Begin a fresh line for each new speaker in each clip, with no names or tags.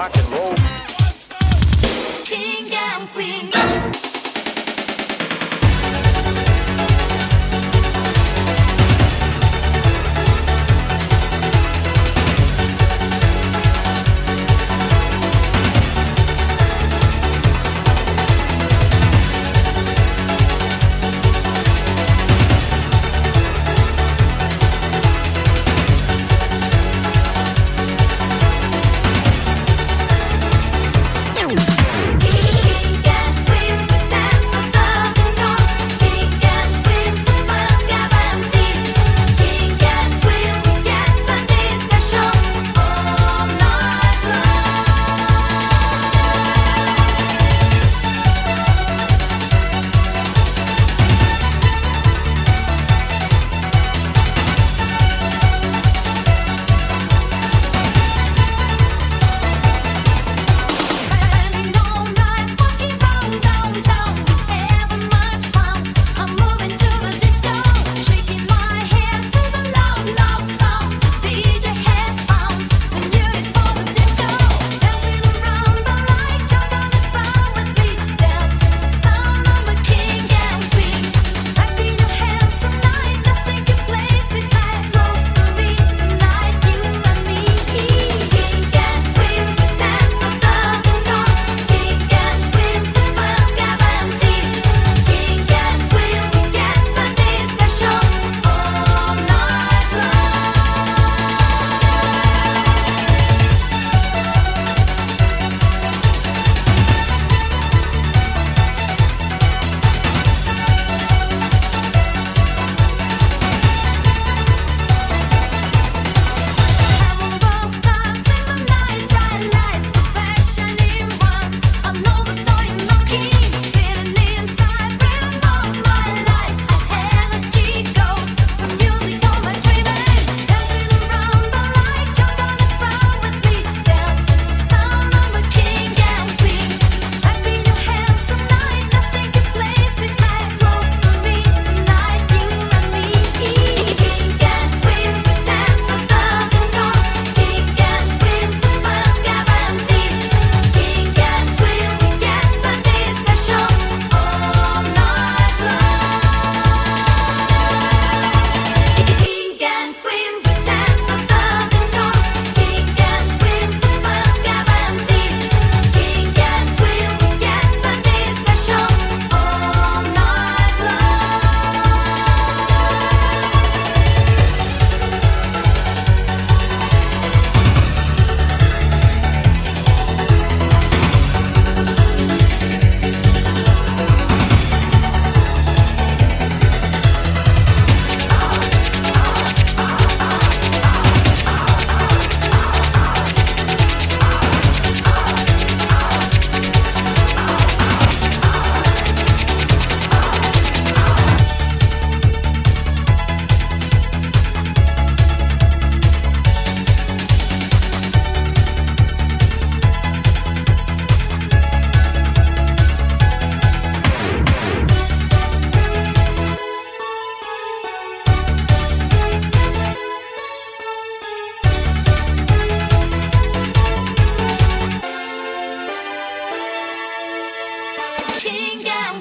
rock and roll. King and Queen.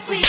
Queen.